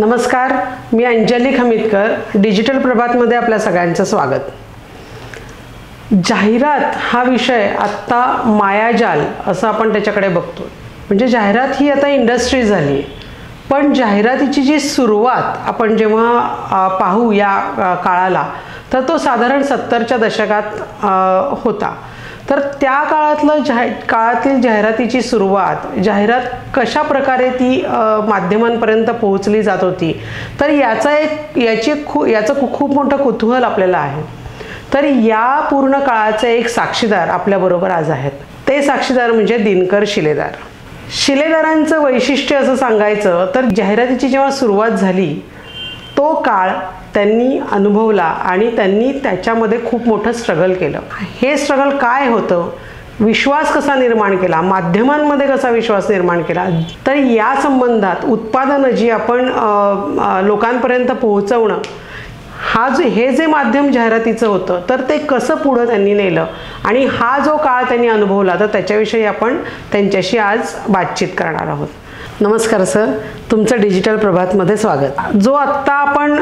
नमस्कार मी अंजली खमितकर डिजिटल प्रभातमध्ये आपल्या सगळ्यांचं स्वागत. जाहिरात हा विषय आत्ता मायाजाल असं आपण त्याच्याकडे बघतो म्हणजे जाहिरात ही आता इंडस्ट्री झाली पण जाहिरातीची जी सुरुवात आपण जेव्हा पाहू या काळाला तर तो साधारण सत्तरच्या दशकात होता. तर त्या काळातलं जाहि काळातील जाहिरातीची सुरुवात जाहिरात कशा प्रकारे ती माध्यमांपर्यंत पोहोचली जात होती तर याचा एक याची खू याचं खूप मोठं कुतूहल आपल्याला आहे. तर या पूर्ण काळाचे एक साक्षीदार आपल्याबरोबर आज आहेत. ते साक्षीदार म्हणजे दिनकर शिलेदार. शिलेदारांचं वैशिष्ट्य असं सांगायचं तर जाहिरातीची जेव्हा सुरुवात झाली तो काळ त्यांनी अनुभवला आणि त्यांनी त्याच्यामध्ये खूप मोठं स्ट्रगल केलं. हे स्ट्रगल काय होतं? विश्वास कसा निर्माण केला? माध्यमांमध्ये कसा विश्वास निर्माण केला? तर या संबंधात उत्पादनं जी आपण लोकांपर्यंत पोहोचवणं हा जो हे जे माध्यम जाहिरातीचं होतं तर ते कसं पुढं त्यांनी नेलं? आणि हा जो काळ त्यांनी अनुभवला तर त्याच्याविषयी आपण त्यांच्याशी आज बातचीत करणार आहोत. नमस्कार सर. तुमचं डिजिटल प्रभातमध्ये स्वागत. जो आत्ता आपण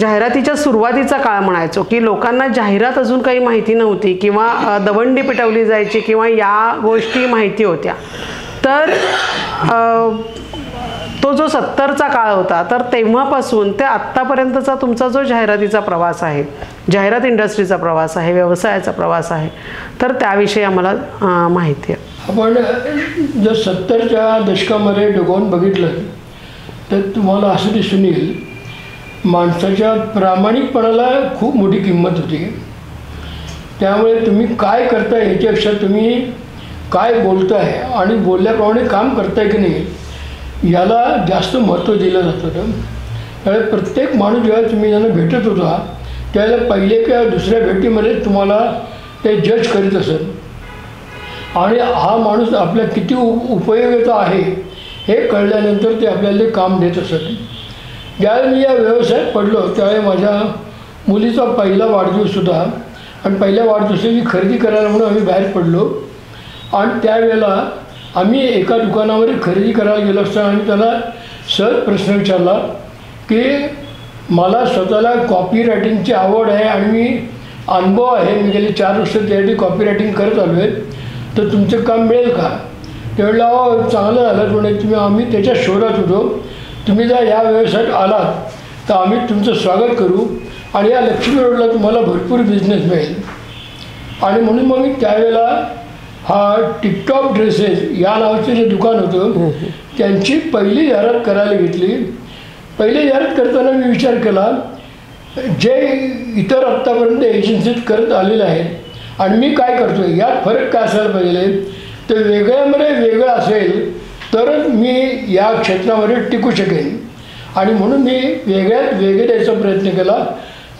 जाहिरातीच्या सुरुवातीचा काळ म्हणायचो की लोकांना जाहिरात अजून काही माहिती नव्हती किंवा दवंडी पिटवली जायची किंवा या गोष्टी माहिती होत्या तर तो जो सत्तरचा काळ होता तर तेव्हापासून ते आत्तापर्यंतचा तुमचा जो जाहिरातीचा प्रवास आहे जाहिरात इंडस्ट्रीचा प्रवास आहे व्यवसायाचा प्रवास आहे तर त्याविषयी आम्हाला माहिती आहे. आपण जर सत्तरच्या दशकामध्ये डोगवून बघितलं तर तुम्हाला असं दिसून येईल माणसाच्या प्रामाणिकपणाला खूप मोठी किंमत होती. त्यामुळे तुम्ही काय करताय याच्यापेक्षा तुम्ही काय बोलताय आणि बोलल्याप्रमाणे काम करताय की नाही याला जास्त महत्त्व दिलं जात होतं. त्यावेळेस प्रत्येक माणूस जेव्हा तुम्ही ज्यांना भेटत होता त्यावेळेला पहिले किंवा दुसऱ्या भेटीमध्ये तुम्हाला ते जज करीत असत आणि हा माणूस आपल्या किती उ उपयोगिता आहे हे कळल्यानंतर ते आपल्याला काम देत असत. ज्यावेळी मी या व्यवसायात पडलो त्यावेळी माझ्या मुलीचा पहिला वाढदिवस होता. आणि पहिल्या वाढदिवसाची खरेदी करायला म्हणून आम्ही बाहेर पडलो. आणि त्यावेळेला आम्ही एका दुकानावर खरेदी करायला गेलो असतो आणि त्याला सहज प्रश्न विचारला की मला स्वतःला कॉपी रायटिंगची आवड आहे आणि मी अनुभव आहे. मी गेले चार वर्ष त्यासाठी कॉपी रायटिंग करत आलो आहे तर तुमचं काम मिळेल का? त्यावेळेला चांगलं झालं म्हणे तुम्ही आम्ही त्याच्या शोधात होतो. तुम्ही जर या व्यवसायात आलात तर आम्ही तुमचं स्वागत करू आणि या लक्ष्मी रोडला तुम्हाला भरपूर बिझनेस मिळेल. आणि म्हणून मग मी त्यावेळेला हा टिकटॉक ड्रेसेस या नावाचं जे दुकान होतं त्यांची पहिली जाहिरात करायला घेतली. पहिली जाहिरात करताना मी विचार केला जे इतर आत्तापर्यंत एजन्सीत करत आलेले आहेत आणि मी काय करतो यात फरक काय असायला पाहिजे तर वेगळ्यामध्ये वेगळं असेल तरच मी या क्षेत्रामध्ये टिकू शकेन. आणि म्हणून मी वेगळ्यात वेगळे द्यायचा प्रयत्न केला.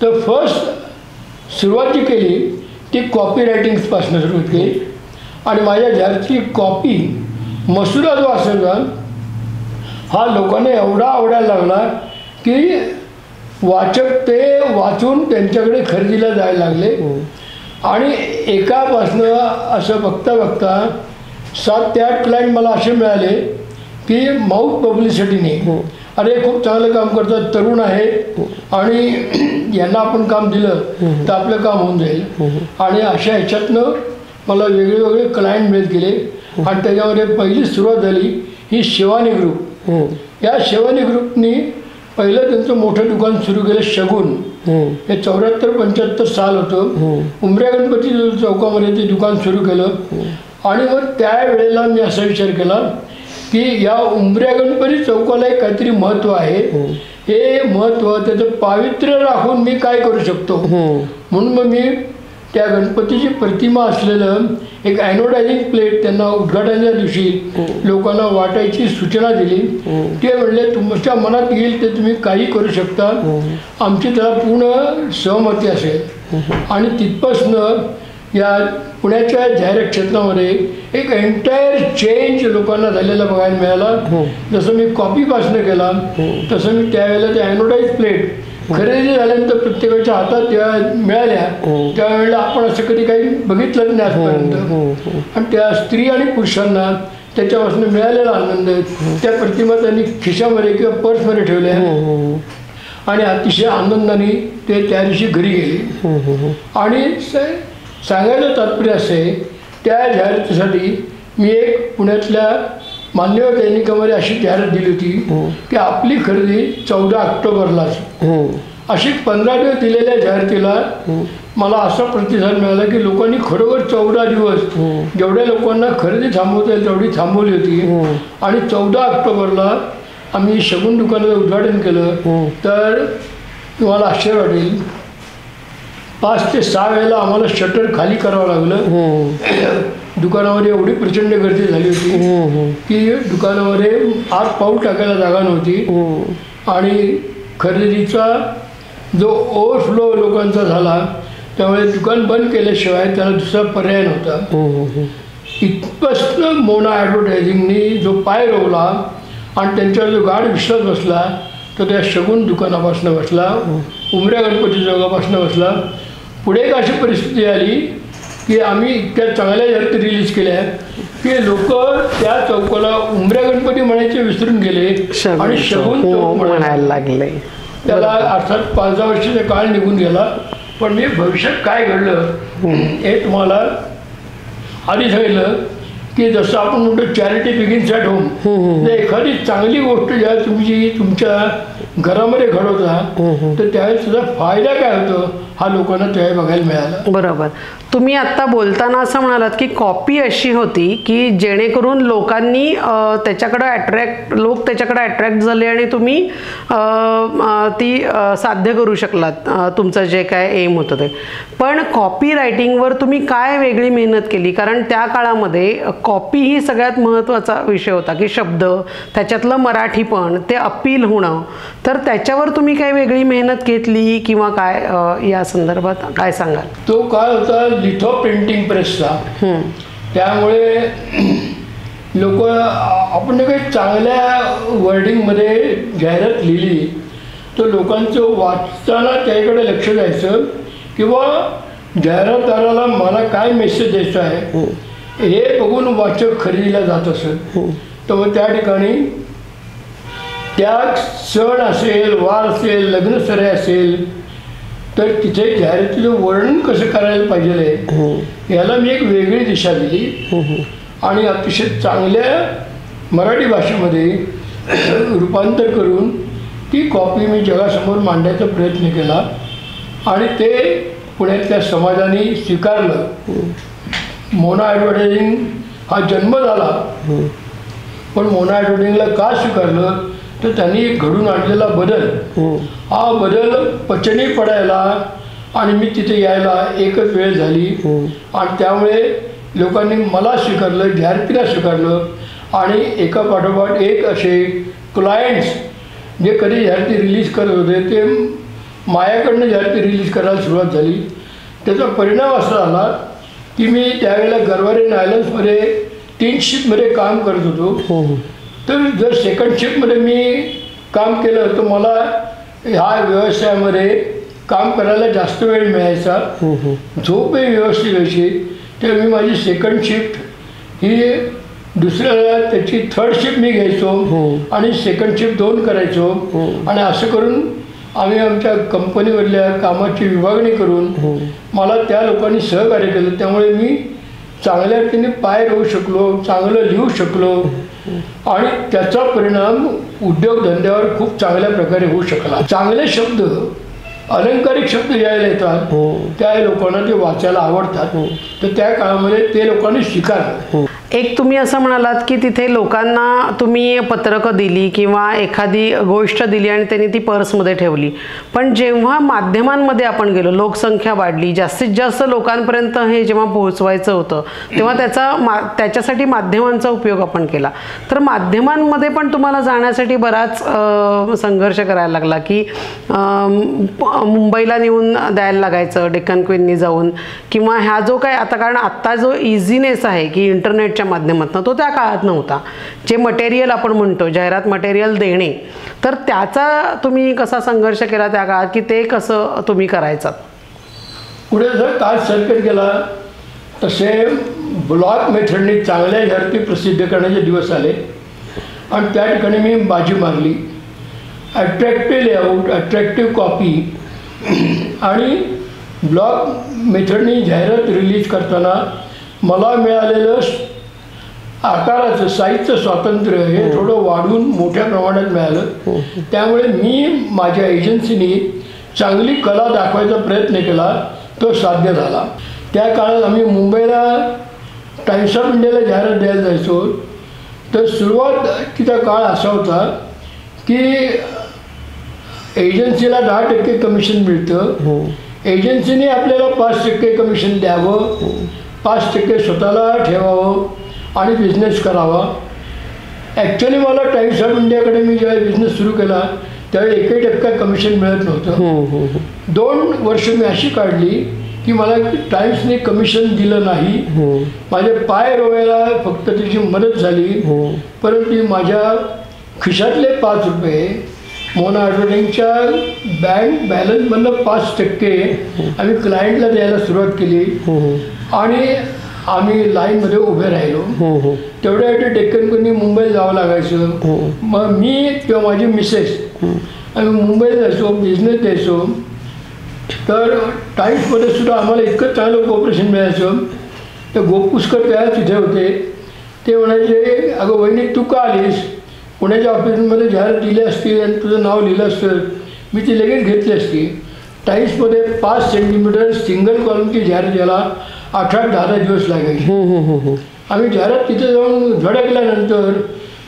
तर फर्स्ट सुरुवात जी केली ती कॉपी रायटिंग्सपासून सुरू केली. आणि माझ्या घरची कॉपी मसुरा जो असेल ना हा लोकांना एवढा आवडायला लागला की वाचक ते वाचून त्यांच्याकडे खरेदीला जायला लागले. हो. आणि एकापासनं असं बघता बघता सात ते आठ क्लायंट मला असे मिळाले की माउथ पब्लिसिटीने अरे खूप चांगलं काम करतात तरुण आहे. आणि यांना आपण काम दिलं तर आपलं काम होऊन जाईल. आणि अशा ह्याच्यातनं मला वेगळे वेगळे क्लायंट मिळत गेले. आणि त्याच्यामध्ये पहिली सुरुवात झाली ही शिवानी ग्रुप या शिवानी ग्रुपनी पहिलं त्यांचं मोठं दुकान सुरू केलं शगुन. हे. चौऱ्याहत्तर पंच्याहत्तर साल होतं. उमऱ्या गणपती चौकामध्ये ते दुकान सुरू केलं. आणि मग त्यावेळेला मी असा विचार केला की या उमऱ्या गणपती चौकाला एक काहीतरी महत्त्व आहे. हे. महत्त्व त्याचं पावित्र्य राखून मी काय करू शकतो? म्हणून मग मी त्या गणपतीची प्रतिमा असलेलं एक ॲनोडायझिंग प्लेट त्यांना उद्घाटनाच्या दिवशी लोकांना वाटायची सूचना दिली. ते म्हणले तुमच्या मनात येईल ते तुम्ही काही करू शकता. आमची त्याला पूर्ण सहमती असेल. आणि तिथपासनं या पुण्याच्या जाहिरात क्षेत्रामध्ये एक एंटायर चेंज लोकांना झालेला बघायला मिळाला. जसं मी कॉपीपासनं केला तसं मी त्यावेळेला ते ॲनोडाईज प्लेट खरेदी झाल्यानंतर प्रत्येकाच्या हातात जेव्हा मिळाल्या त्यावेळेला आपण असं कधी काही बघितलं नाही आजपर्यंत. आणि त्या स्त्री आणि पुरुषांना त्याच्यापासून मिळालेला आनंद त्या प्रतिमा त्यांनी खिशामध्ये किंवा पर्समध्ये ठेवल्या. आणि अतिशय आनंदाने ते त्या दिवशी घरी गेले. आणि स- सांगायचं तात्पर्य असं आहे त्या जाहिरातीसाठी मी एक पुण्यातल्या मान्यवर दैनिकामध्ये अशी जाहिरात दिली होती की आपली खरेदी चौदा ऑक्टोबरलाच अशी पंधरा दिवस दिलेल्या जाहिरातीला मला असा प्रतिसाद मिळाला की लोकांनी खरोखर चौदा दिवस जेवढ्या लोकांना खरेदी थांबवता येईल तेवढी थांबवली होती. आणि चौदा ऑक्टोबरला आम्ही शगुन दुकानाचं उद्घाटन केलं. तर तुम्हाला आश्चर्य वाटेल. पाच ते सहा वेळेला आम्हाला शटर खाली करावं लागलं. दुकानामध्ये एवढी प्रचंड गर्दी झाली होती की दुकानामध्ये आत पाऊल टाकायला जागा नव्हती. आणि खरेदीचा जो ओव्हरफ्लो लोकांचा झाला त्यामुळे दुकान बंद केल्याशिवाय त्याला दुसरा पर्याय नव्हता. इथपासून मोना ॲडव्हर्टायझिंगनी जो पाय रोवला आणि त्यांच्यावर जो गाढ विश्वास बसला तो त्या शगुन दुकानापासून बसला उमऱ्या गणपती चौकापासून बसला. पुढे एक अशी परिस्थिती आली की आम्ही इतक्या चांगल्या जाहिराती रिलीज केल्या की लोक त्या चौकाला उमऱ्या गणपती म्हणायचे विसरून गेले आणि शगुन चौक म्हणायला लागले. त्याला अर्थात पाच दहा वर्षाचा काळ निघून गेला. पण मी भविष्यात काय घडलं हे तुम्हाला आधी सांगितलं की जसं आपण म्हणतो चॅरिटी बिगिन्स ॲट होम एखादी चांगली गोष्ट ज्या तुमची तुमच्या घरामध्ये घडवता तर त्यावेळेस सुद्धा फायदा काय होतो? हा लोकांना त्यावेळी बघायला मिळाला. बरोबर. तुम्ही आत्ता बोलताना असं म्हणालात की कॉपी अशी होती की जेणेकरून लोकांनी त्याच्याकडं अट्रॅक्ट लोक त्याच्याकडे अट्रॅक्ट झाले आणि तुम्ही ती साध्य करू शकलात तुमचं जे काय एम होतं ते. पण कॉपी रायटिंगवर तुम्ही काय वेगळी मेहनत केली? कारण त्या काळामध्ये कॉपी ही सगळ्यात महत्त्वाचा विषय होता की शब्द त्याच्यातलं मराठी पण ते अपील होणं. तर त्याच्यावर तुम्ही काही वेगळी मेहनत घेतली किंवा काय या संदर्भात काय सांगाल? तो काळ होता लिथो प्रिंटिंग प्रेसचा. त्यामुळे लोक आपण काही चांगल्या वर्डिंगमध्ये जाहिरात लिहिली तर लोकांचं वाचताना त्याकडे लक्ष द्यायचं किंवा जाहिरातदाराला मला काय मेसेज द्यायचा आहे हे बघून वाचक खरेदीला जात असत तर मग त्या ठिकाणी त्या सण असेल वार असेल लग्नसरे असेल तर तिथे जाहिरातीचं वर्णन कसं करायला पाहिजे याला मी एक वेगळी दिशा दिली. आणि अतिशय चांगल्या मराठी भाषेमध्ये रूपांतर करून ती कॉपी मी जगासमोर मांडण्याचा प्रयत्न केला. आणि ते पुण्यातल्या समाजाने स्वीकारलं. मोना ॲडव्हर्टायझिंग हा जन्म झाला. पण मोना ॲडव्हर्टायझिंगला का स्वीकारलं? तर त्यांनी घडून आणलेला बदल. हा. बदल पचनी पडायला आणि मी तिथे यायला एकच वेळ झाली. आणि त्यामुळे लोकांनी मला स्वीकारलं जाहिरातीला स्वीकारलं आणि एका पाठोपाठ एक असे क्लायंट्स जे कधी जाहिराती रिलीज करत होते ते माझ्याकडनं जाहिराती रिलीज करायला सुरुवात झाली. त्याचा परिणाम असा झाला की मी त्यावेळेला गरवारे नायलन्समध्ये तीन शिफ्टमध्ये काम करत होतो. तर जर सेकंड शिफ्टमध्ये मी काम केलं तर मला ह्या व्यवसायामध्ये काम करायला जास्त वेळ मिळायचा. झोपही व्यवस्थित व्हायची तर मी माझी सेकंड शिफ्ट ही दुसऱ्या त्याची थर्ड शिफ्ट मी घ्यायचो आणि सेकंड शिफ्ट दोन करायचो. आणि असं करून आम्ही आमच्या कंपनीमधल्या कामाची विभागणी करून मला त्या लोकांनी सहकार्य केलं. त्यामुळे मी चांगल्या रीतीने पाय रोवू शकलो चांगलं लिहू शकलो. आणि त्याचा परिणाम उद्योगधंद्यावर खूप चांगल्या प्रकारे होऊ शकला. चांगले शब्द अलंकारिक शब्द यायला येतात. त्या लोकांना ते वाचायला आवडतात. तर त्या काळामध्ये ते लोकांनी स्वीकारलं. एक तुम्ही असं म्हणालात की तिथे लोकांना तुम्ही पत्रकं दिली किंवा एखादी गोष्ट दिली आणि त्यांनी ती पर्समध्ये ठेवली. पण जेव्हा माध्यमांमध्ये आपण गेलो लोकसंख्या वाढली जास्तीत जास्त लोकांपर्यंत हे जेव्हा पोहोचवायचं होतं तेव्हा त्याचा मा त्याच्यासाठी माध्यमांचा उपयोग आपण केला. तर माध्यमांमध्ये पण तुम्हाला जाण्यासाठी बराच संघर्ष करायला लागला की मुंबईला नेऊन द्यायला लागायचं डेक्कन क्वीननी जाऊन. किंवा ह्या जो काय आता कारण आत्ता जो इझीनेस आहे की इंटरनेटच्या माध्यमातून. तो त्या काळात नव्हता. जे मटेरियल आपण म्हणतो जाहिरात मटेरियल देणे तर त्याचा तुम्ही कसा संघर्ष केला त्या काळात? की ते कसं तुम्ही करायचं? पुढे जर काळ सरकत गेला तसे ब्लॉक मेथडने चांगल्या जाहिराती प्रसिद्ध करण्याचे दिवस आले. आणि त्या ठिकाणी मी बाजी मारली. अट्रॅक्टिव्ह लेआउट अट्रॅक्टिव्ह कॉपी आणि ब्लॉक मेथडनी जाहिरात रिलीज करताना मला मिळालेलं आकाराचं साईजचं स्वातंत्र्य हे थोडं वाढवून मोठ्या प्रमाणात मिळालं. त्यामुळे मी माझ्या एजन्सीनी चांगली कला दाखवायचा प्रयत्न केला. तो साध्य झाला. त्या काळात आम्ही मुंबईला टाइम्स ऑफ इंडियाला जाहिरात द्यायला जायचो. तर सुरुवातीचा काळ असा होता की एजन्सीला दहा टक्के कमिशन मिळतं. एजन्सीने आपल्याला पाच टक्के कमिशन द्यावं. पाच टक्के स्वतःला ठेवावं. आणि बिझनेस करावा. ॲक्च्युली मला टाइम्स ऑफ इंडियाकडे मी जेव्हा बिझनेस सुरू केला त्यावेळी एकही टक्का कमिशन मिळत नव्हतं. दोन वर्ष मी अशी काढली की मला टाइम्सने कमिशन दिलं नाही. माझे पाय रोवायला फक्त त्याची मदत झाली. परंतु माझ्या खिशातले पाच रुपये मोना ॲडव्हर्टाईजच्या बँक बॅलन्समधलं पाच टक्के आम्ही क्लायंटला द्यायला सुरुवात केली. आणि आम्ही लाईनमध्ये उभे राहिलो. तेवढ्यासाठी डेक्कनकडनी मुंबईला जावं लागायचं. मग मी किंवा माझी मिसेस आम्ही मुंबईला जायचो बिझनेस द्यायचो. तर टाईम्समध्ये सुद्धा आम्हाला इतकं चांगलं कोऑपरेशन मिळायचं. तर गोपुष्कर त्या तिथे होते. ते म्हणायचे अगं वहिनी तू का आलीस? पुण्याच्या ऑफिसमध्ये जाहिरात दिली असती आणि तुझं नाव लिहिलं असतं. मी ती लगेच घेतली असती. टाईम्समध्ये पाच सेंटीमीटर सिंगल कॉलमची जाहिरात यायला आठ आठ दहा दिवस लागायचे. आम्ही जाहिरात तिथे जाऊन झडकल्यानंतर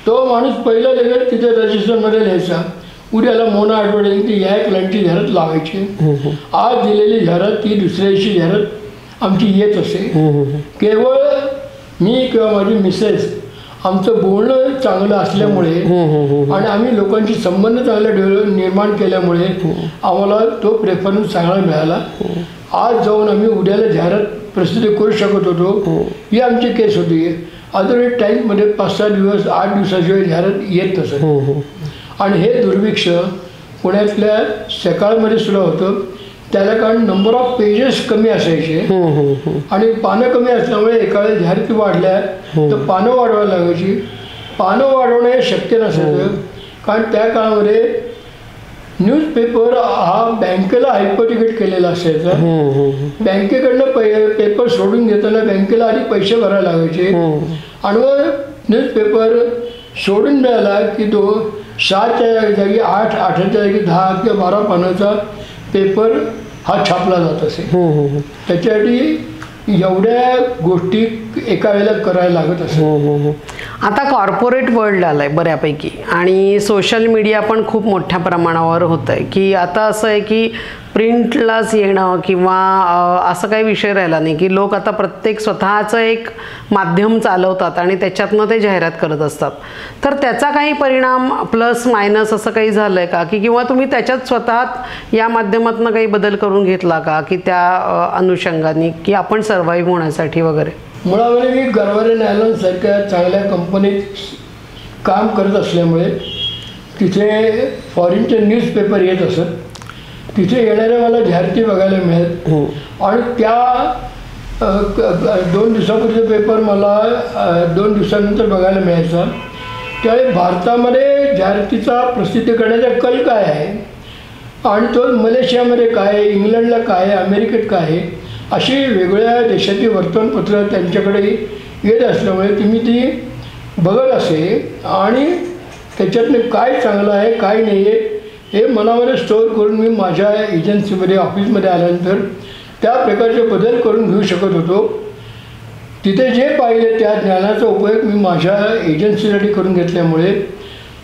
तो माणूस पहिला लगेच तिथे रजिस्टरमध्ये लिहायचा उद्याला मोना आठवड्याची या क्लायंटची जाहिरात लावायची. आज दिलेली जाहिरात ती दुसऱ्या दिवशी जाहिरात आमची येत असे. केवळ मी किंवा माझी मिसेस आमचं बोलणं चांगलं असल्यामुळे आणि आम्ही लोकांशी संबंध चांगले डेव्हलप निर्माण केल्यामुळे आम्हाला तो प्रेफरन्स चांगला मिळाला. आज जाऊन आम्ही उद्याला जाहिरात प्रसिद्ध करू शकत होतो. ही. आमची केस होती. अदर टाईममध्ये पाच सहा दिवस आठ दिवसाशिवाय जाहिरात येत नसत आणि हे दुर्भिक्ष पुण्यातल्या सकाळमध्ये सुद्धा होतं. त्याला कारण नंबर ऑफ पेजेस कमी असायचे. आणि पानं कमी असल्यामुळे एका वेळेस जाहिराती वाढल्या तर पानं वाढवायला लागायची. पानं वाढवणं हे शक्य नसायचं. कारण त्या काळामध्ये न्यूजपेपर हा बँकेला हायपोटिकेट केलेला असायचा बँकेकडनं पै पेपर सोडून घेताना बँकेला आधी पैसे भरायला लागायचे. आणि मग न्यूजपेपर सोडून मिळाला की तो सहाच्या जागी आठ आठाच्या जागी दहा किंवा बारा पानाचा पेपर हा छापला जात असे. त्याच्यासाठी एवढ्या गोष्टी एका वेळेला करायला लागत असे. आता कॉर्पोरेट वर्ल्ड आलं आहे बऱ्यापैकी. आणि सोशल मीडिया पण खूप मोठ्या प्रमाणावर होतं आहे की आता असं आहे की प्रिंटलाच येणं किंवा असं काही विषय राहिला नाही की लोक आता प्रत्येक स्वतःचं एक माध्यम चालवतात आणि त्याच्यातनं ते जाहिरात करत असतात. तर त्याचा काही परिणाम प्लस मायनस असं काही झालं आहे का? की किंवा तुम्ही त्याच्यात स्वतः या माध्यमातनं काही बदल करून घेतला का? की त्या अनुषंगाने की आपण सर्वाईव्ह होण्यासाठी वगैरे? मुळामध्ये मी गरवारे नायलॉन सारख्या चांगल्या कंपनीत काम करत असल्यामुळे तिथे फॉरेनचे न्यूजपेपर येत असत. तिथे येणाऱ्या मला जाहिराती बघायला मिळत आणि त्या दोन दिवसापूर्वीचा पेपर मला दोन दिवसानंतर बघायला मिळायचा. त्यावेळी भारतामध्ये जाहिरातीचा प्रसिद्ध करण्याचा कल काय आहे? आणि तो मलेशियामध्ये काय आहे? इंग्लंडला काय आहे? अमेरिकेत काय आहे? अशी वेगळ्या देशाची वर्तमानपत्रं त्यांच्याकडे येत असल्यामुळे तुम्ही ती बघत असे. आणि त्याच्यातनं काय चांगलं आहे काय नाही आहे हे मनामध्ये स्टोअर करून मी माझ्या एजन्सीमध्ये ऑफिसमध्ये आल्यानंतर त्या प्रकारचे बदल करून घेऊ शकत होतो. तिथे जे पाहिले त्या ज्ञानाचा उपयोग मी माझ्या एजन्सीसाठी करून घेतल्यामुळे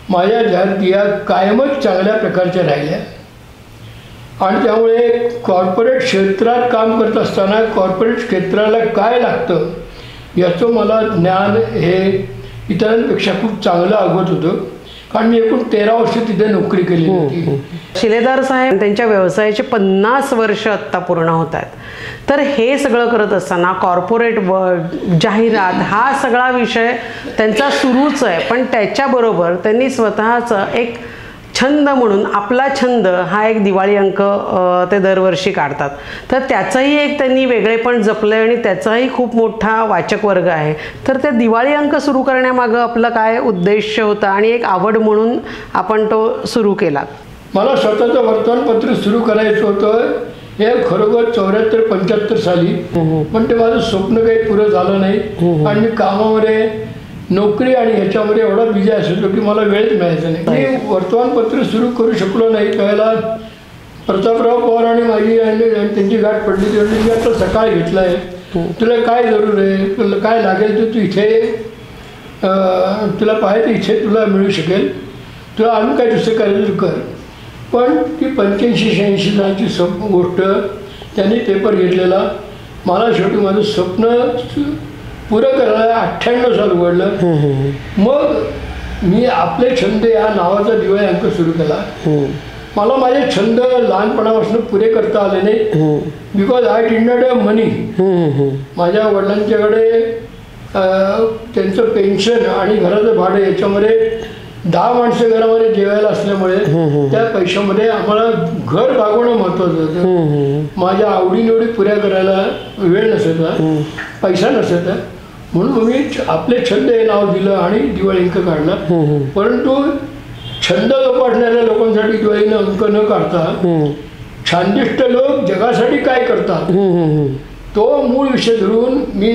माझ्या जाहिराती कायमच चांगल्या प्रकारच्या राहिल्या. आणि त्यामुळे कॉर्पोरेट क्षेत्रात काम करत असताना कॉर्पोरेट क्षेत्राला काय लागतं याचं मला ज्ञान हे इतरांपेक्षा खूप चांगलं अवगत होतं. कारण मी एकूण तेरा वर्ष तिथे नोकरी केली होती. शिलेदार साहेब त्यांच्या व्यवसायाचे पन्नास वर्ष आत्ता पूर्ण होत आहेत. तर हे सगळं करत असताना कॉर्पोरेट वर्ल्ड जाहिरात हा सगळा विषय त्यांचा सुरूच आहे. पण त्याच्याबरोबर त्यांनी स्वतःचं एक छंद म्हणून आपला छंद हा एक दिवाळी अंक ते दरवर्षी काढतात. तर त्याचंही एक त्यांनी वेगळेपण जपलं आहे आणि त्याचाही खूप मोठा वाचक वर्ग आहे. तर त्या दिवाळी अंक सुरू करण्यामागं आपलं काय उद्देश होता आणि एक आवड म्हणून आपण तो सुरू केला? मला स्वतःचं वर्तमानपत्र सुरू करायचं होतं. हे खरोखर चौऱ्याहत्तर पंच्याहत्तर साली. पण ते माझं स्वप्न काही पुरं झालं नाही. आणि मी कामामध्ये नोकरी आणि ह्याच्यामध्ये एवढा बिझी असायचो की मला वेळच मिळायचा नाही. मी वर्तमानपत्र सुरू करू शकलो नाही. त्यावेळेला प्रतापराव पवार आणि माझी आणि त्यांची गाठ पडली ती म्हणली, मी आता सकाळ घेतला आहे तुला काय जरूर आहे? तुला काय लागेल? तर तू इथे तुला पाहिजे इथे तुला मिळू शकेल. तुला अजून काय दुसरं करायचं कर. पण ती पंच्याऐंशी शहाऐंशी सालची सप गोष्ट त्यांनी पेपर घेतलेला. मला शेवटी माझं स्वप्न पुरं करायला अठ्ठ्याण्णव साल उघडलं. मग मी आपले छंद या नावाचा दिवाळी अंक सुरू केला. मला माझे छंद लहानपणापासून पुरे करता आले नाही. Because I did not have money माझ्या वडिलांच्याकडे त्यांचं पेन्शन आणि घराचं भाडं याच्यामध्ये दहा माणसं घरामध्ये जेवायला असल्यामुळे त्या पैशामध्ये आम्हाला घर भागवणं महत्वाचं होतं. माझ्या आवडीनिवडी पुऱ्या करायला वेळ नसायचा. पैसा नसायचा. म्हणून मी आपले छंद हे नाव दिलं आणि दिवाळी अंक काढला. परंतु छंद जोपासणाऱ्या लोकांसाठी दिवाळीनं अंक न काढता छानदिष्ट लोक जगासाठी काय करतात? तो मूळ विषय धरून मी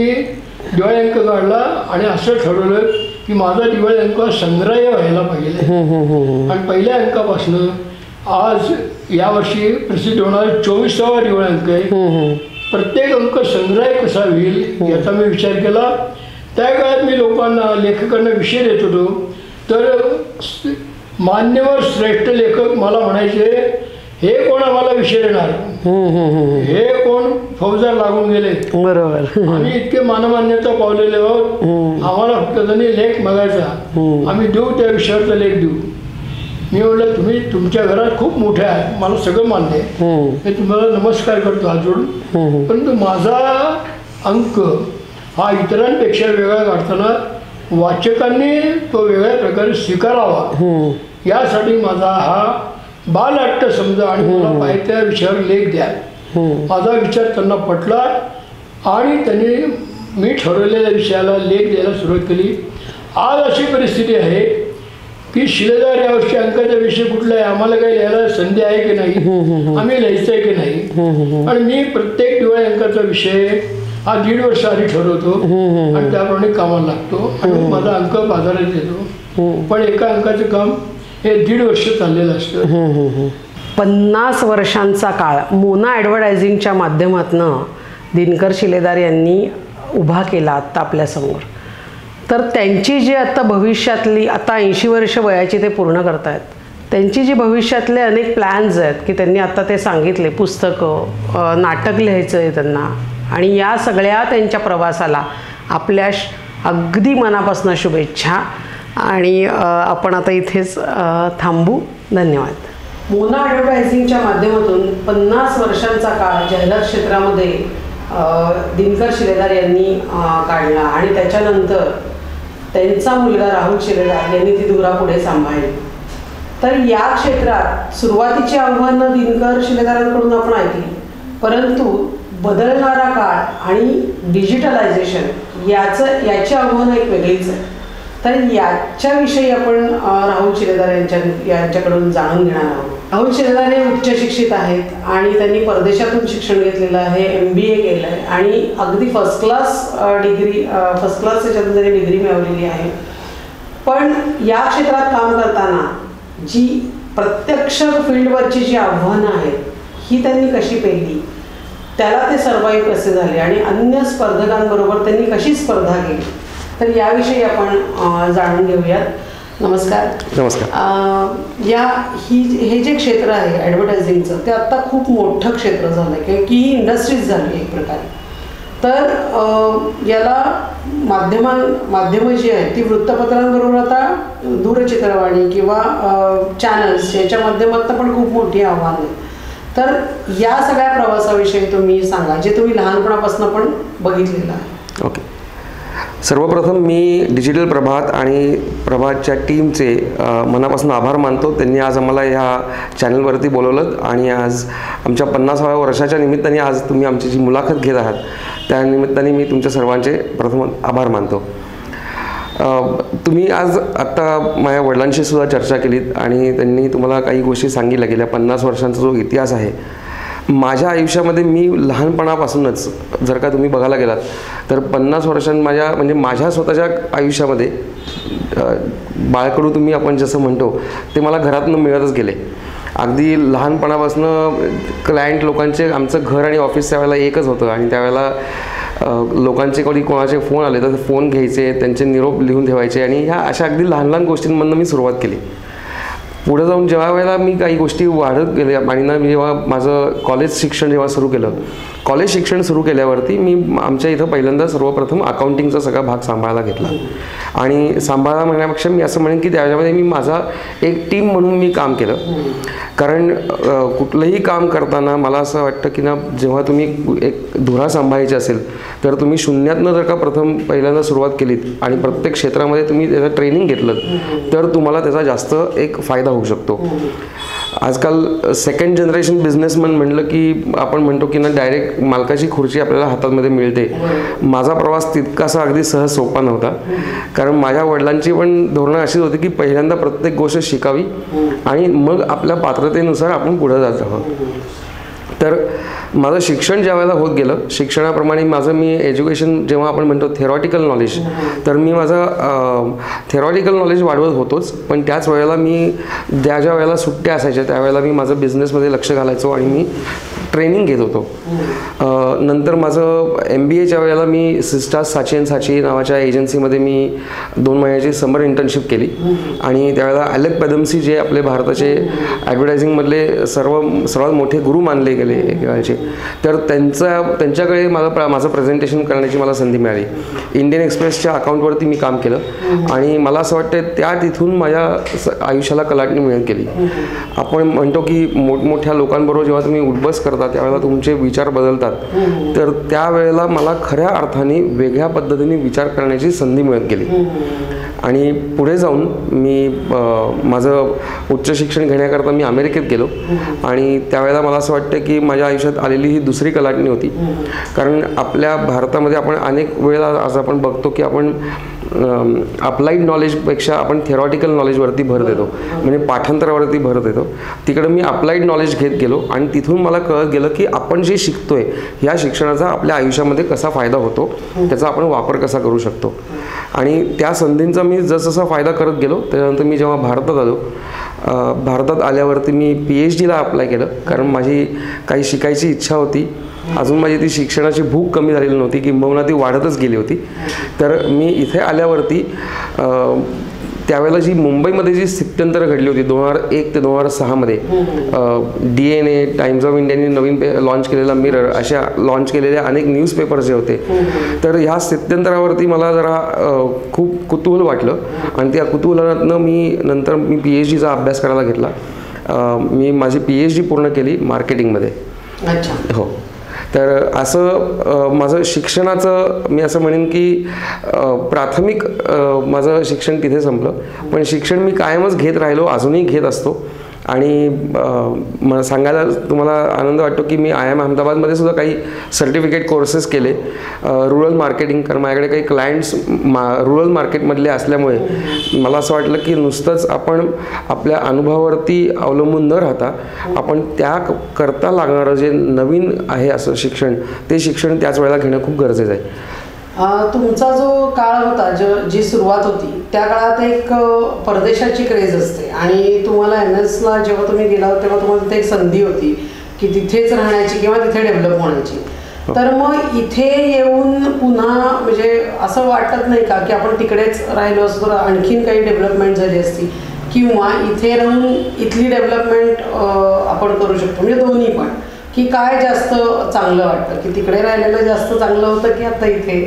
दिवाळी अंक काढला आणि असं ठरवलं की माझा दिवाळी अंक संग्रह व्हायला पाहिजे. आणि पहिल्या अंकापासनं आज यावर्षी प्रसिद्ध होणार चोवीसावा दिवाळी अंक आहे. प्रत्येक अंक संग्रह कसा होईल याचा मी विचार केला. त्या काळात मी लोकांना लेखकांना विषय देत होतो. तर मान्यवर श्रेष्ठ लेखक मला म्हणायचे हे कोण आम्हाला विषय देणार? हे कोण फौजदार लागून गेले? बरोबर. आम्ही इतके मानमान्यता पावलेले आहोत. आम्हाला फक्त त्यांनी लेख मागायचा आम्ही देऊ त्या विषयावरचा लेख देऊ. मी म्हटलं तुम्ही तुमच्या घरात खूप मोठे आहे. मला सगळं मान्य आहे मी तुम्हाला नमस्कार करतो हात जोडून. परंतु माझा अंक हा इतरांपेक्षा वेगळा काढताना वाचकांनी तो वेगळ्या प्रकारे स्वीकारावा. यासाठी माझा हा बालहट्ट समजा आणि मला पाहिजे त्या विषयावर लेख द्या. माझा विचार त्यांना पटला आणि त्यांनी मी ठरवलेल्या विषयाला लेख द्यायला सुरुवात केली. आज अशी परिस्थिती आहे की शिलेदार यावर्षी अंकाचा विषय कुठला आहे? आम्हाला काही लिहायला संधी आहे की नाही? आम्ही लिहायचं आहे की नाही? आणि मी प्रत्येक दिवाळी अंकाचा विषय हा दीड वर्ष आधी ठरवतो. आणि त्याप्रमाणे कामाला लागतो. आणि माझा अंक बाजारात येतो. पण एका अंकाचं काम हे दीड वर्ष चाललेलं असतं. पन्नास वर्षांचा काळ मोना ॲडव्हर्टायझिंगच्या माध्यमातनं दिनकर शिलेदार यांनी उभा केला आत्ता आपल्यासमोर तर त्यांची जी आता भविष्यातली आता ऐंशी वर्ष वयाची ते पूर्ण करतायत. त्यांची जी भविष्यातले अनेक प्लॅन्स आहेत की त्यांनी आता ते सांगितले पुस्तकं नाटक लिहायचं आहे त्यांना. आणि या सगळ्या त्यांच्या प्रवासाला आपल्या श- अगदी मनापासून शुभेच्छा. आणि आपण आता इथेच थांबू. धन्यवाद. मोना ॲडव्हर्टायझिंगच्या माध्यमातून पन्नास वर्षांचा काळ जाहिरात क्षेत्रामध्ये दिनकर शिलेदार यांनी काढला. आणि त्याच्यानंतर त्यांचा मुलगा राहुल शिलेदार यांनी ती धुरा पुढे सांभाळली. तर या क्षेत्रात सुरुवातीची आव्हानं दिनकर शिलेदारांकडून आपण ऐकली. परंतु बदलणारा काळ आणि डिजिटलायझेशन याचं याची आव्हानं एक वेगळीच आहे. तर याच्याविषयी आपण राहुल शिलेदार यांच्या यांच्याकडून जाणून घेणार आहोत. अहो शेजारे उच्च शिक्षित आहेत आणि त्यांनी परदेशातून शिक्षण घेतलेलं आहे एम बी ए केलं आहे आणि अगदी first class degree first class त्याच्यातून त्यांनी डिग्री मिळवलेली आहे. पण या क्षेत्रात काम करताना जी प्रत्यक्ष फील्डवरची जी आव्हानं आहेत ही त्यांनी कशी पेलली? त्याला ते सर्वाईव्ह कसे झाले? आणि अन्य स्पर्धकांबरोबर त्यांनी कशी स्पर्धा केली? तर याविषयी आपण जाणून घेऊयात. नमस्कार. नमस्कार. या ही हे जे क्षेत्र आहे ॲडव्हर्टायझिंगचं ते आत्ता खूप मोठं क्षेत्र झालं आहे किंवा की ही इंडस्ट्रीज झाली आहे एक प्रकारे. तर याला माध्यमां माध्यमं जी आहेत ती वृत्तपत्रांबरोबर आता दूरचित्रवाणी किंवा चॅनल्स याच्या माध्यमातून पण खूप मोठी आव्हानं आहेत तर या सगळ्या प्रवासाविषयी तुम्ही सांगा जे तुम्ही लहानपणापासून पण बघितलेलं आहे. ओके. सर्वप्रथम मी डिजिटल प्रभात आणि प्रभातच्या टीमचे मनापासून आभार मानतो. त्यांनी आज आम्हाला ह्या चॅनलवरती बोलवलं आणि आज आमच्या पन्नासाव्या वर्षाच्या निमित्ताने आज तुम्ही आमची जी मुलाखत घेत आहात त्या निमित्ताने मी तुमच्या सर्वांचे प्रथम आभार मानतो. तुम्ही आज आत्ता माझ्या वडिलांशी सुद्धा चर्चा केलीत आणि त्यांनी तुम्हाला काही गोष्टी सांगितल्या गेल्या. पन्नास वर्षांचा जो इतिहास आहे माझ्या आयुष्यामध्ये मी लहानपणापासूनच जर का तुम्ही बघायला गेलात तर पन्नास वर्षां माझ्या म्हणजे माझ्या स्वतःच्या आयुष्यामध्ये बाळकडू तुम्ही आपण जसं म्हणतो ते मला घरातनं मिळतच गेले. अगदी लहानपणापासून क्लायंट लोकांचे आमचं घर आणि ऑफिस त्यावेळेला एकच होतं आणि त्यावेळेला लोकांचे कधी कोणाचे फोन आले तर फोन घ्यायचे त्यांचे निरोप लिहून ठेवायचे आणि ह्या अशा अगदी लहान लहान गोष्टींमधनं मी सुरुवात केली. पुढे जाऊन जेव्हा वेळेला मी काही गोष्टी वाढत गेल्या आणि ना मी जेव्हा माझं कॉलेज शिक्षण जेव्हा सुरू केलं कॉलेज शिक्षण सुरू केल्यावरती मी आमच्या इथं पहिल्यांदा सर्वप्रथम अकाउंटिंगचा सगळा भाग सांभाळायला घेतला. आणि सांभाळा म्हणण्यापेक्षा मी असं म्हणेन की त्याच्यामध्ये मी माझा एक टीम म्हणून मी काम केलं. कारण कुठलंही काम करताना मला असं वाटतं की ना जेव्हा तुम्ही एक धुरा सांभाळायची असेल तर तुम्ही शून्यातनं जर का प्रथम पहिल्यांदा सुरुवात केलीत आणि प्रत्येक क्षेत्रामध्ये तुम्ही त्याचं ट्रेनिंग घेतलं तर तुम्हाला त्याचा जास्त एक फायदा होऊ शकतो. आजकाल सेकंड जनरेशन बिझनेसमॅन म्हणलं की आपण म्हणतो की ना डायरेक्ट मालकाची खुर्ची आपल्याला हातामध्ये मिळते. माझा प्रवास तितकासा अगदी सहज सोपा नव्हता. कारण माझ्या वडिलांची पण धोरणं अशीच होती की पहिल्यांदा प्रत्येक गोष्ट शिकावी आणि मग आपल्या पात्रतेनुसार आपण पुढे जात आहोत तर माझं शिक्षण ज्या वेळेला होत गेलं शिक्षणाप्रमाणे माझं मी एज्युकेशन जेव्हा आपण म्हणतो थेरॉटिकल नॉलेज तर मी माझं थेरॉटिकल नॉलेज वाढवत होतोच. पण त्याच वेळेला मी ज्या ज्या वेळेला सुट्ट्या असायच्या त्यावेळेला मी माझं बिझनेसमध्ये लक्ष घालायचो आणि मी ट्रेनिंग घेत होतो. नंतर माझं एम बी एच्या वेळेला मी सिस्टा साची अँड साची नावाच्या एजन्सीमध्ये मी दोन महिन्याची समर इंटर्नशिप केली. आणि त्यावेळेला अलेक पदमसी जे आपले भारताचे ॲडव्हर्टायझिंगमधले सर्व सर्वात मोठे गुरु मानले गेले एकेकाळचे तर त्यांचा त्यांच्याकडे मला प्र- माझं प्रेझेंटेशन करण्याची मला संधी मिळाली. इंडियन एक्सप्रेसच्या अकाउंटवरती मी काम केलं. आणि मला असं वाटतं त्या तिथून माझ्या स- आयुष्याला कलाटणी मिळत गेली. आपण म्हणतो की मोठमोठ्या लोकांबरोबर जेव्हा तुम्ही उठबस करता त्यावेळेला तुमचे विचार बदलतात. तर त्यावेळेला मला खऱ्या अर्थाने वेगळ्या पद्धतीने विचार करण्याची संधी मिळत गेली. आणि पुढे जाऊन मी माझं उच्च शिक्षण घेण्याकरता मी अमेरिकेत गेलो. आणि त्यावेळेला मला असं वाटतं की माझ्या आयुष्यात आलेली ही दुसरी कलाटणी होती. कारण आपल्या भारतामध्ये आपण अनेक वेळेला आज आपण बघतो की आपण अप्लाइड नॉलेजपेक्षा आपण थेरॉटिकल नॉलेजवरती भर देतो. म्हणजे पाठांतरावरती भर देतो. तिकडे मी अप्लाइड नॉलेज घेत गेलो आणि तिथून मला कळत गेलं की आपण जे शिकतोय ह्या शिक्षणाचा आपल्या आयुष्यामध्ये कसा फायदा होतो त्याचा आपण वापर कसा करू शकतो. आणि त्या संधींचा मी मी जसजसा फायदा करत गेलो त्याच्यानंतर मी जेव्हा भारतात आलो भारतात आल्यावरती मी पी एच डीला अप्लाय केलं. कारण माझी काही शिकायची इच्छा होती. अजून माझी ती शिक्षणाची भूक कमी झालेली नव्हती किंबहुना ती वाढतच गेली होती. तर मी इथे आल्यावरती त्यावेळेला जी मुंबईमध्ये जी स्थित्यंतर घडली होती दोन हजार एक ते दोन हजार सहामध्ये D N A Times of इंडियाने नवीन पे लॉन्च केलेला मिरर अशा लॉन्च केलेल्या अनेक न्यूजपेपर जे होते. तर ह्या स्थित्यंतरावरती मला जरा खूप कुतूहल वाटलं. आणि त्या कुतूहलातनं मी नंतर मी पी एच डीचा अभ्यास करायला घेतला. मी माझी पी एच डी पूर्ण केली मार्केटिंगमध्ये. अच्छा. हो. तर असं माझं शिक्षणाचं मी असं म्हणेन की प्राथमिक माझं शिक्षण तिथे संपलं. पण शिक्षण मी कायमच घेत राहिलो अजूनही घेत असतो. आणि अ, सांगायला तुम्हाला आनंद वाटतो की मी आय एम अहमदाबादमध्ये सुद्धा काही सर्टिफिकेट कोर्सेस केले. रुरल मार्केटिंग कारण माझ्याकडे काही क्लायंट्स मा रुरल मार्केटमधले असल्यामुळे मला असं वाटलं की नुसतंच आपण आपल्या अनुभवावरती अवलंबून न राहता आपण त्या करता लागणारं जे नवीन आहे असं शिक्षण ते शिक्षण त्याच वेळेला घेणं खूप गरजेचं आहे. तुमचा जो काळ होता ज जी सुरुवात होती त्या काळात एक परदेशाची क्रेज असते. आणि तुम्हाला एम एसला जेव्हा तुम्ही गेला तेव्हा तुम्हाला तिथे एक संधी होती की तिथेच राहण्याची किंवा तिथे डेव्हलप होण्याची. तर मग इथे येऊन पुन्हा म्हणजे असं वाटत नाही का की आपण तिकडेच राहिलो असतो तर आणखीन काही डेव्हलपमेंट झाली असती? किंवा इथे राहून इथली डेव्हलपमेंट आपण करू शकतो? म्हणजे दोन्ही पण. की काय जास्त चांगलं वाटतं? की तिकडे राहिलेलं जास्त चांगलं होतं की आता इथे?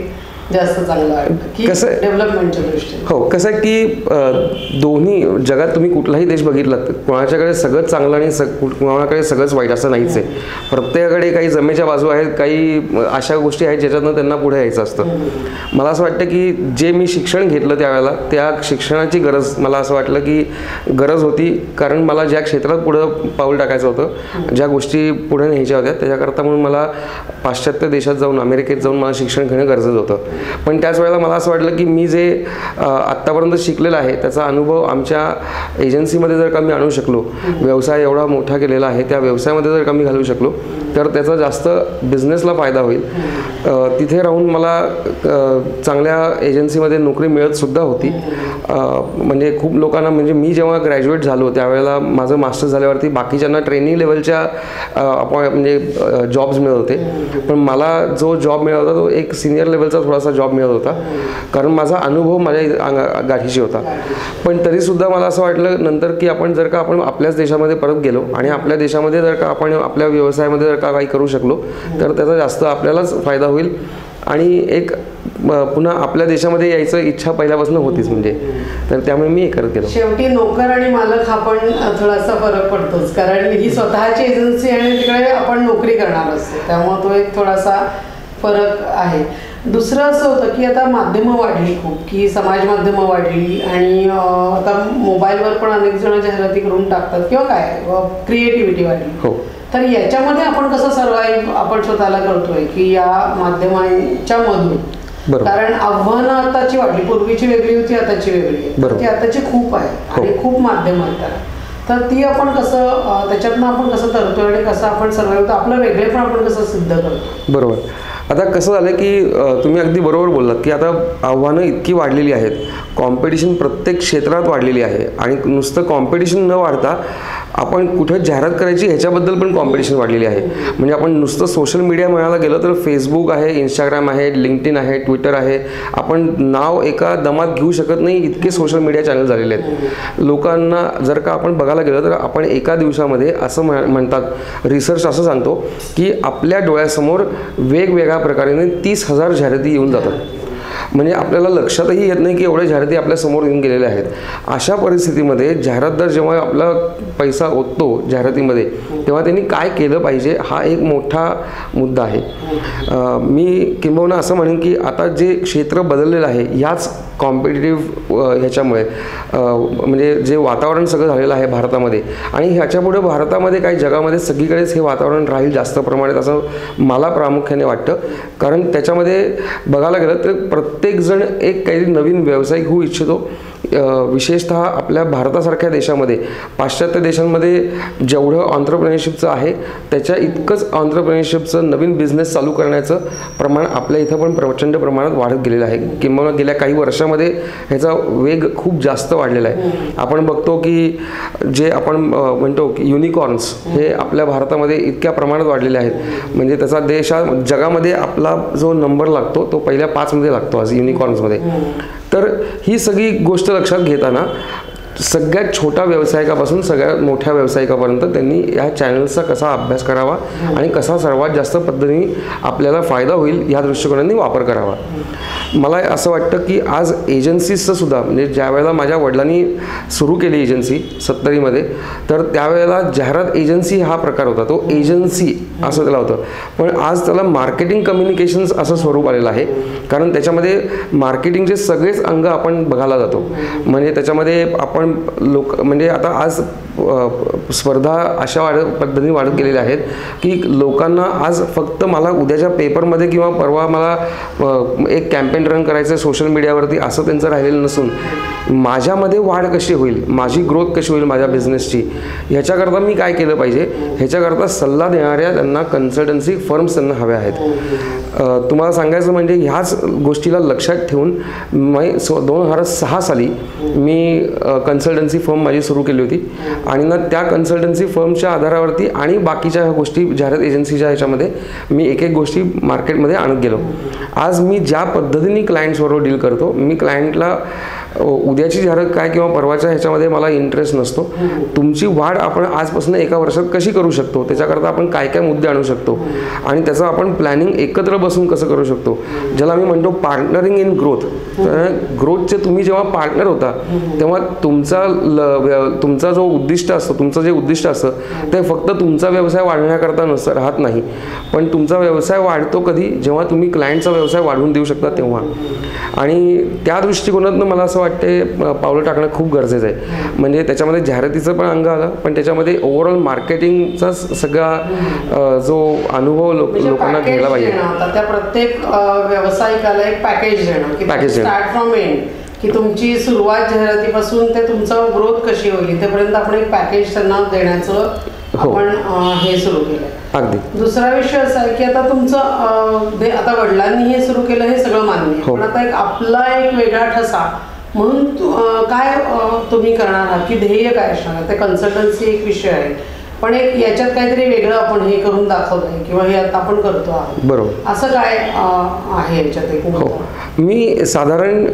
जास्त चांगलं वाटतं. की कसं आहे? डेव्हलपमेंटच्या दृष्टीने. हो कसं आहे की दोन्ही जगात तुम्ही कुठलाही देश बघितला तर कोणाच्याकडे सगळंच चांगलं आणि सग कोणाकडे सगळंच वाईट असं नाहीच आहे. प्रत्येकाकडे काही जमेच्या बाजू आहेत काही अशा गोष्टी आहेत ज्याच्यातनं त्यांना पुढे यायचं असतं. मला असं वाटतं की जे मी शिक्षण घेतलं त्यावेळेला त्या शिक्षणाची गरज मला असं वाटलं की गरज होती. कारण मला ज्या क्षेत्रात पुढं पाऊल टाकायचं होतं ज्या गोष्टी पुढे न्यायच्या होत्या त्याच्याकरता म्हणून मला पाश्चात्य देशात जाऊन अमेरिकेत जाऊन मला शिक्षण घेणं गरजेचं होतं. पण त्याच वेळेला मला असं वाटलं की मी जे आत्तापर्यंत शिकलेलं आहे त्याचा अनुभव आमच्या एजन्सीमध्ये जर का मी आणू शकलो व्यवसाय एवढा मोठा केलेला आहे त्या व्यवसायामध्ये जर का मी घालू शकलो तर त्याचा जास्त बिझनेसला फायदा होईल. तिथे राहून मला चांगल्या एजन्सीमध्ये नोकरी मिळत सुद्धा होती. म्हणजे खूप लोकांना म्हणजे मी जेव्हा ग्रॅज्युएट झालो त्यावेळेला माझं मास्टर झाल्यावरती बाकीच्यांना ट्रेनिंग लेवलच्या अपॉइंट म्हणजे जॉब्स मिळत होते. पण मला जो जॉब मिळत होता तो एक सिनियर लेवलचा थोडासा जॉब मिळत होता. कारण माझा अनुभव माझ्या अंगा- गाठीशी होता. पण तरीसुद्धा मला असं वाटलं नंतर की आपण जर का आपण आपल्याच देशामध्ये परत गेलो आणि आपल्या देशामध्ये जर का आपण आपल्या व्यवसायामध्ये जर का काही करू शकलो तर त्याचा जास्त आपल्यालाच फायदा होईल. आणि एक पुन्हा आपल्या देशामध्ये यायचं इच्छा पहिल्यापासून होतीच म्हणजे. तर त्यामुळे मी हे करत गेलो. शेवटी नोकर आणि मालक हा पण थोडासा फरक पडतोच. कारण ही स्वतःची एजन्सी आणि तिकडे आपण नोकरी करणार असतो. त्यामुळे तो एक थोडासा फरक आहे. दुसरं असं होतं की आता माध्यमं वाढली खूप की समाज माध्यमं वाढली आणि आता मोबाईलवर पण अनेक जण जाहिराती करून टाकतात किंवा काय क्रिएटिव्हिटी वाढली. हो. तर याच्यामध्ये आपण कसं सर्वाईव्ह आपण स्वतःला करतोय की या माध्यमांच्या मधून. कारण आव्हानं आताची वाढली पूर्वीची वेगळी होती आताची वेगळी. ती आताची खूप आहे हो. आणि खूप माध्यम आहेत तर ती आपण कसं त्याच्यातनं आपण कसं तरतोय आणि कसं आपण सर्वाईव्ह आपलं वेगळे पण आपण कसं सिद्ध करतो? बरोबर. आता कसं झालं की तुम्ही अगदी बरोबर बोललात की आता आव्हानं इतकी वाढलेली आहेत कॉम्पिटिशन प्रत्येक क्षेत्रात वाढलेली आहे आणि नुसतं कॉम्पिटिशन न वाढता आपण कुठे जाहिरात करायची ह्याच्याबद्दल पण कॉम्पिटिशन वाढलेली आहे. म्हणजे आपण नुसतं सोशल मीडिया म्हणायला गेलं तर फेसबुक आहे इंस्टाग्राम आहे लिंक्डइन आहे ट्विटर आहे. आपण नाव एका दमात घेऊ शकत नाही इतके सोशल मीडिया चॅनल झालेले आहेत. लोकांना जर का आपण बघायला गेलं तर आपण एका दिवसामध्ये असं म्हणतात रिसर्च असं सांगतो की आपल्या डोळ्यासमोर वेगवेगळ्या प्रकारे तीस हजार जाहिराती येऊन जातात. म्हणजे आपल्याला लक्षातही येत नाही की एवढ्या जाहिराती आपल्यासमोर येऊन गेलेल्या आहेत. अशा परिस्थितीमध्ये जाहिरातदार जेव्हा आपला पैसा ओततो जाहिरातीमध्ये तेव्हा त्यांनी काय केलं पाहिजे हा एक मोठा मुद्दा आहे. मी किंबहुना असं म्हणेन की आता जे क्षेत्र बदललेलं आहे याच कॉम्पिटेटिव्ह ह्याच्यामुळे म्हणजे जे वातावरण सगळं झालेलं आहे भारतामध्ये आणि ह्याच्यापुढे भारतामध्ये काही जगामध्ये सगळीकडेच हे वातावरण राहील जास्त प्रमाणात असं मला प्रामुख्याने वाटतं. कारण त्याच्यामध्ये बघायला गेलं तर प्रत्येकजण एक काहीतरी नवीन व्यावसायिक होऊ इच्छितो. विशेषतः आपल्या भारतासारख्या देशामध्ये पाश्चात्य देशांमध्ये जेवढं ऑन्टरप्रेनरशिपचं आहे त्याच्या इतकंच ऑन्टरप्रेनरशिपचं नवीन बिझनेस चालू करण्याचं प्रमाण आपल्या इथं पण प्रचंड प्रमाणात वाढत गेलेलं आहे. किंवा गेल्या काही वर्षामध्ये ह्याचा वेग खूप जास्त वाढलेला आहे. आपण बघतो की जे आपण म्हणतो की युनिकॉर्न्स हे आपल्या भारतामध्ये इतक्या प्रमाणात वाढलेले आहेत. म्हणजे त्याचा देश हा जगामध्ये आपला जो नंबर लागतो तो पहिल्या पाचमध्ये लागतो आज युनिकॉर्न्समध्ये तर ही सगळी गोष्ट लक्षात घेताना सगळ्यात छोट्या व्यावसायिकापासून सगळ्यात मोठ्या व्यावसायिकापर्यंत त्यांनी या चॅनल्सचा कसा अभ्यास करावा आणि कसा सर्वात जास्त पद्धतीने आपल्याला फायदा होईल या दृष्टिकोनाने वापर करावा. मला असं वाटतं की आज एजन्सीजचं सुद्धा म्हणजे ज्या वेळेला माझ्या वडिलांनी सुरू केली एजन्सी सत्तरीमध्ये तर त्यावेळेला जाहिरात एजन्सी हा प्रकार होता. तो एजन्सी असं त्याला होतं. पण आज त्याला मार्केटिंग कम्युनिकेशन्स असं स्वरूप आलेलं आहे. कारण त्याच्यामध्ये मार्केटिंगचे सगळेच अंग आपण बघायला जातो. म्हणजे त्याच्यामध्ये आपण लोक म्हणजे आता आज स्पर्धा अशा वाढ पद्धतीने वाढत गेलेल्या आहेत की लोकांना आज फक्त मला उद्याच्या पेपरमध्ये किंवा परवा मला एक कॅम्पेन रन करायचं सोशल मीडियावरती असं त्यांचं राहिलेलं नसून माझ्यामध्ये वाढ कशी होईल? माझी ग्रोथ कशी होईल माझ्या बिझनेसची? ह्याच्याकरता मी काय केलं पाहिजे? ह्याच्याकरता सल्ला देणाऱ्या त्यांना कन्सल्टन्सी फर्म्स त्यांना हव्या आहेत. तुम्हाला सांगायचं म्हणजे ह्याच गोष्टीला लक्षात ठेवून मी सो दोन हजार सहा साली मी कन्सल्टन्सी फर्म माझी सुरू केली होती. आणि ना त्या कन्सल्टन्सी फर्मच्या आधारावरती आणि बाकीच्या ह्या गोष्टी जाहिरात एजन्सीच्या ह्याच्यामध्ये मी एक एक गोष्टी मार्केटमध्ये आणत गेलो. आज मी ज्या पद्धतीने क्लायंट्सबरोबर डील करतो मी क्लायंटला उद्याची जाहिरात काय किंवा परवाच्या ह्याच्यामध्ये मला इंटरेस्ट नसतो. तुमची वाढ आपण आजपासून एका वर्षात कशी करू शकतो? त्याच्याकरता आपण काय काय मुद्दे आणू शकतो? आणि त्याचं आपण प्लॅनिंग एकत्र बसून कसं करू शकतो? ज्याला मी म्हणतो पार्टनरिंग इन ग्रोथ ग्रोथचे तुम्ही जेव्हा पार्टनर होता तेव्हा तुमचा ल- व्य- तुमचा जो उद्दिष्ट असतो तुमचं जे उद्दिष्ट असतं ते फक्त तुमचा व्यवसाय वाढवण्याकरता नस राहत नाही. पण तुमचा व्यवसाय वाढतो कधी? जेव्हा तुम्ही क्लायंटचा व्यवसाय वाढवून देऊ शकता तेव्हा. आणि त्या दृष्टिकोनातून मला असं वाटते अ, पावलं टाकणं खूप गरजेचं आहे म्हणजे त्याच्यामध्ये जाहिरातीचं पण अंग आलं पण त्याच्यामध्ये ओव्हरऑल मार्केटिंगचा सगळा जो अनुभव लोक म्हणजे लोकांना घ्यायला पाहिजे त्या प्रत्येक व्यावसायिकाला एक पॅकेज देणं की Package देणं. स्टार्ट फ्रॉम एंड की तुमची सुरुवात जाहिरातीपासून ते तुमचा ग्रोथ कशी होईल इथेपर्यंत आपण एक पॅकेज त्यांना देण्याचं हो. आपण हे सुरू केलं अगदी दुसरा विषय असा आहे की आता तुमचं आता वडिलांनी हे सुरू केलं हे सगळं मान्य. हो. पण आता एक आपला एक वेगळा ठसा म्हणून काय तुम्ही करणार आहात की ध्येय काय असणार आहे? ते कन्सल्टन्सी एक विषय आहे पण एक याच्यात काहीतरी वेगळं आपण हे करून दाखवलंय किंवा हे आता आपण करतो आहोत. बरोबर. असं काय आहे याच्यात एक हो? मी साधारण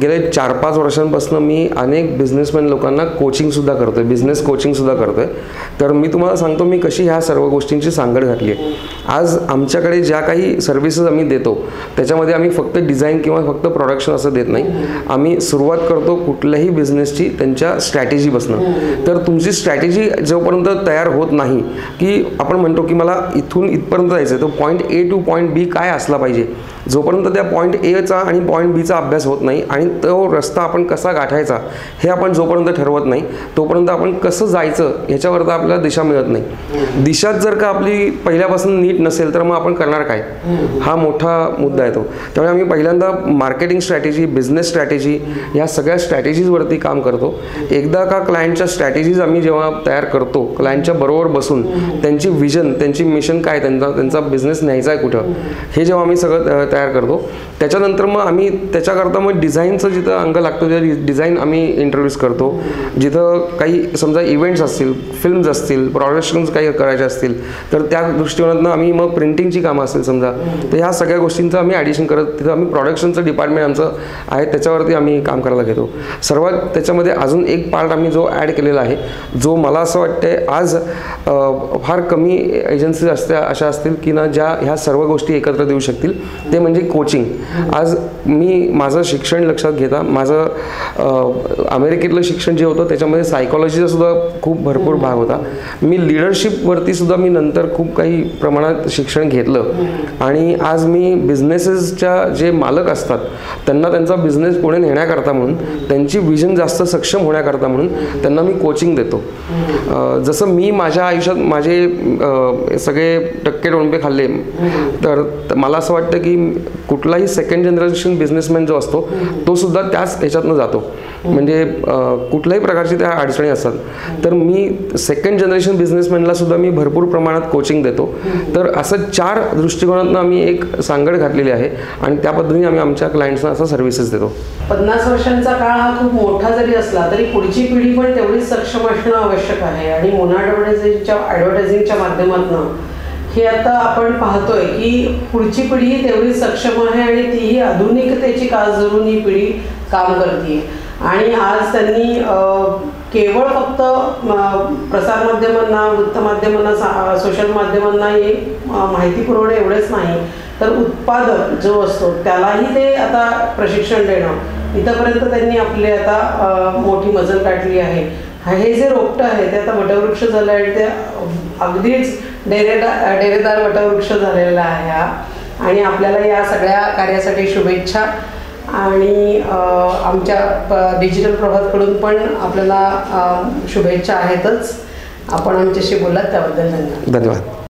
गेले चार पाच वर्षांपासून मी अनेक बिझनेसमॅन लोकांना कोचिंगसुद्धा करतो आहे बिझनेस कोचिंगसुद्धा करतो आहे तर मी तुम्हाला सांगतो मी कशी ह्या सर्व गोष्टींची सांगड घातली आहे. आज आमच्याकडे ज्या काही सर्व्हिसेस आम्ही देतो त्याच्यामध्ये आम्ही फक्त डिझाईन किंवा फक्त प्रोडक्शन असं देत नाही. आम्ही सुरुवात करतो कुठल्याही बिझनेसची त्यांच्या स्ट्रॅटेजीपासून तर तुमची स्ट्रॅटेजी जोपर्यंत तयार होत नाही की आपण म्हणतो की मला इथून इथपर्यंत जायचं आहे तर point A to point B काय असला पाहिजे? जोपर्यंत त्या पॉईंट एचा आणि पॉईंट बीचा अभ्यास होत नाही आणि तो रस्ता आपण कसा गाठायचा हे आपण जोपर्यंत ठरवत नाही तोपर्यंत आपण कसं जायचं ह्याच्यावर तर आपल्याला दिशा मिळत नाही. दिशाच जर का आपली पहिल्यापासून नीट नसेल तर मग आपण करणार काय? हा मोठा मुद्दा येतो त्यामुळे आम्ही पहिल्यांदा मार्केटिंग स्ट्रॅटेजी बिझनेस स्ट्रॅटेजी ह्या सगळ्या स्ट्रॅटेजीजवरती काम करतो. एकदा का क्लायंटच्या स्ट्रॅटेजीज आम्ही जेव्हा तयार करतो क्लायंटच्या बरोबर बसून त्यांची विजन त्यांची मिशन काय त्यांचा त्यांचा बिझनेस न्यायचा आहे कुठं? हे जेव्हा आम्ही सगळं तयार करतो. त्याच्यानंतर मग आम्ही त्याच्याकरता मग डिझाईनचं जिथं अंग लागतो त्या डिझाईन आम्ही इंट्रोड्यूस करतो. जिथं काही समजा इव्हेंट्स असतील फिल्म्स असतील प्रोडक्शन्स काही करायचे असतील तर त्या दृष्टिकोनातनं आम्ही मग प्रिंटिंगची कामं असतील समजा तर ह्या सगळ्या गोष्टींचं आम्ही ॲडिशन करत तिथं आम्ही प्रॉडक्शनचं डिपार्टमेंट आमचं आहे त्याच्यावरती आम्ही काम करायला घेतो. सर्वात त्याच्यामध्ये अजून एक पार्ट आम्ही जो ॲड केलेला आहे जो मला असं वाटते आज फार कमी एजन्सीज असत्या अशा असतील की ना ज्या ह्या सर्व गोष्टी एकत्र देऊ शकतील ते म्हणजे कोचिंग आज मी माझं शिक्षण लक्षात घेता माझं अमेरिकेतलं शिक्षण जे होतं त्याच्यामध्ये सायकॉलॉजीचा सुद्धा खूप भरपूर भाग होता. मी लिडरशिपवरती सुद्धा मी नंतर खूप काही प्रमाणात शिक्षण घेतलं. आणि आज मी बिझनेसेसच्या जे मालक असतात त्यांना त्यांचा बिझनेस पुढे नेण्याकरता म्हणून त्यांची विजन जास्त सक्षम होण्याकरता म्हणून त्यांना मी कोचिंग देतो. जसं मी माझ्या आयुष्यात माझे सगळे टक्के टोणपे खाल्ले तर मला असं वाटतं की कुठलाही सेकंड जनरेशन बिझनेसमॅन जो असतो तो सुद्धा त्याच ह्याच्यातनं जातो. म्हणजे कुठल्याही प्रकारची त्या अडचणी असतात. तर मी सेकंड जनरेशन बिझनेसमॅनला सुद्धा मी भरपूर प्रमाणात कोचिंग देतो. तर असं चार दृष्टिकोनातून आम्ही एक सांगड घातलेली आहे आणि त्या पद्धतीने आम्ही आमच्या क्लायंट्सना असं सर्व्हिसेस देतो. पन्नास वर्षांचा काळ हा खूप मोठा जरी असला तरी पुढची पिढी पण तेवढीच सक्षम असणं आवश्यक आहे. आणि मोना ॲडव्हर्टायझिंगच्या माध्यमातून हे आता आपण पाहतोय की पुढची पिढी तेवढी सक्षम आहे आणि तीही आधुनिकतेची कास धरून ही पिढी काम करते आणि आज त्यांनी केवळ फक्त प्रसारमाध्यमांना वृत्तमाध्यमांना सा- सोशल माध्यमांना हे माहिती पुरवणे एवढेच नाही तर उत्पादक जो असतो त्यालाही ते आता प्रशिक्षण देणं. इथंपर्यंत त्यांनी आपली आता मोठी मजल काढली आहे. हे जे रोपटं आहे ते आता वटवृक्ष झालं आणि ते अगदीच डेरेदार डेरेदार वटवृक्ष झालेला आहे हा. आणि आपल्याला या सगळ्या कार्यासाठी शुभेच्छा. आणि आमच्या प- डिजिटल प्रभातकडून पण आपल्याला शुभेच्छा आहेतच. आपण आमच्याशी बोललात त्याबद्दल धन्यवाद. धन्यवाद.